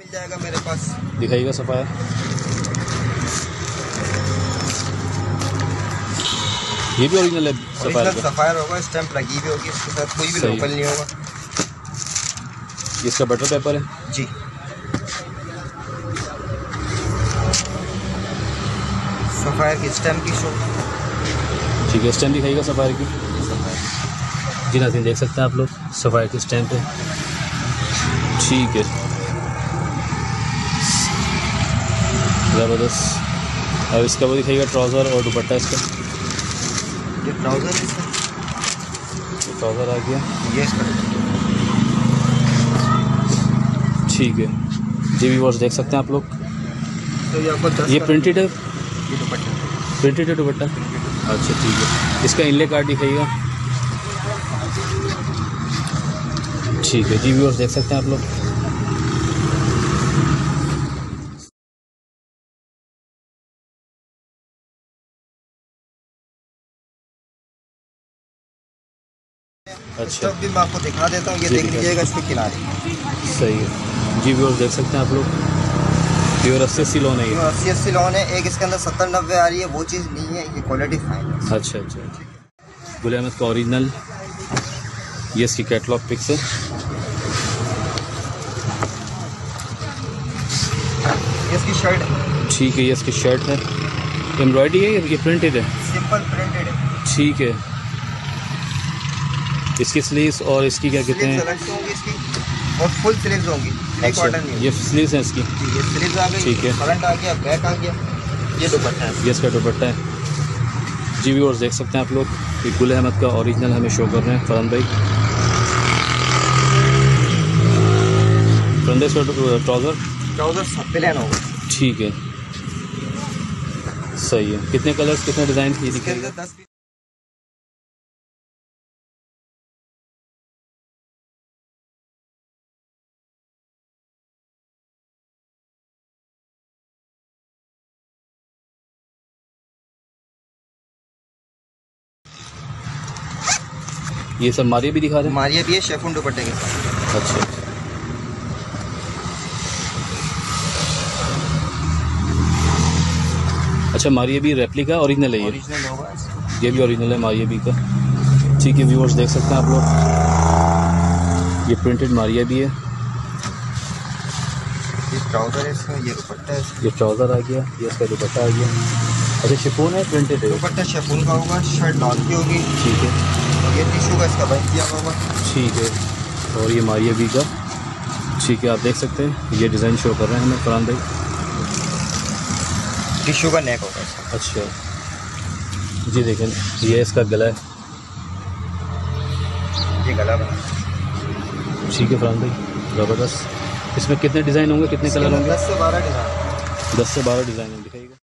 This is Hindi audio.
मिल जाएगा मेरे पास। दिखाइएगा सफ़ायर ये भी ओरिजिनल है सफ़ायर ओरिजिनल सफायर होगा स्टैंप लगी हुई होगी इसके साथ कोई भी लोकल नहीं होगा। इसका बटर पेपर है? जी। सफायर की स्टैम्प की शो ठीक है स्टैम्प दिखाइएगा सफ़ायर की। जी नाजिन देख सकते हैं आप लोग सफ़ायर की स्टैम्प है ठीक है। ज़बरदस्त अब इसका वो दिखाइएगा ट्राउज़र और दुपट्टा इसका। ये ट्राउज़र है इसका ट्राउज़र आ गया। ये इसका। ठीक है। जी भी वॉच देख सकते हैं आप लोग। तो ये आपको ये प्रिंटेड है? ये दुपट्टा। प्रिंटेड है दुपट्टा? अच्छा ठीक है। इसका इनले कार्ड दिखाइएगा। ठीक है जी व्यूअर्स देख सकते हैं आप लोग। अच्छा। स्टफ़ भी मैं आपको दिखा देता हूँ ये देख लीजिएगा इसके किनारे। सही है। जी व्यूअर्स देख सकते हैं आप लोग। प्योर अस्सी अस्सी लोन है ये। अस्सी अस्सी लोन है एक इसके अंदर सत्तर नब्बे आ रही है वो चीज़ नहीं है ये क्वालिटी फाइन है। अच्छा अच्छा गुल अहमद का ओरिजिनल ये इसकी कैटलॉग पिक्स है। इसकी शर्ट है। ठीक है ये इसकी शर्ट है। एम्ब्रॉयडरी है ये प्रिंटेड है। सिंपल प्रिंटेड है। ठीक है। इसकी स्लीव्स और इसकी क्या कहते हैं? और फुल स्लीव्स होंगी। अच्छा ये स्लीव्स हैं इसकी। ये स्लीव्स आ गई। ठीक है। फ्रंट आ गया बैक आ गया। ये दुपट्टा है। ये इसका दुपट्टा है। जी व्यूअर्स देख सकते हैं आप लोग ये गुल अहमद का ओरिजिनल हमें शो कर रहे हैं फरन भाई। फरन भाई इसका ट्राउज़र ट्राउज़र प्लेन होगा। ठीक है। सही है। कितने कलर्स कितने डिज़ाइन की इसके अंदर दस ये सब मारिया भी दिखा रहे हैं? मारिया भी है शेफून दुपट्टे के साथ। अच्छा। अच्छा मारिया भी रेप्लिका ओरिजिनल है ये। ये भी ओरिजिनल है मारिया भी का। ठीक है व्यूअर्स देख सकते हैं आप लोग। ये प्रिंटेड मारिया भी है। ये ट्राउज़र है इसका ये दुपट्टा है ये ट्राउज़र आ गया ये इसका दुपट्टा आ गया। अच्छा शिफोन है प्रिंटेड है? दुपट्टा शेफून का होगा शर्ट डॉन की होगी। ठीक है। ये टिशू का इसका बंद किया होगा ठीक है। और ये मारिया बी का। ठीक है आप देख सकते हैं। ये डिज़ाइन शो कर रहे हैं हमें फरहान भाई। टिशू का नेक होगा अच्छा। जी देखें ये इसका गला है। ये गला बना। ठीक है फरहान भाई ज़बरदस्त। इसमें कितने डिज़ाइन होंगे कितने कलर होंगे? दस से बारह डिज़ाइन दस से बारह डिज़ाइन दिखाइएगा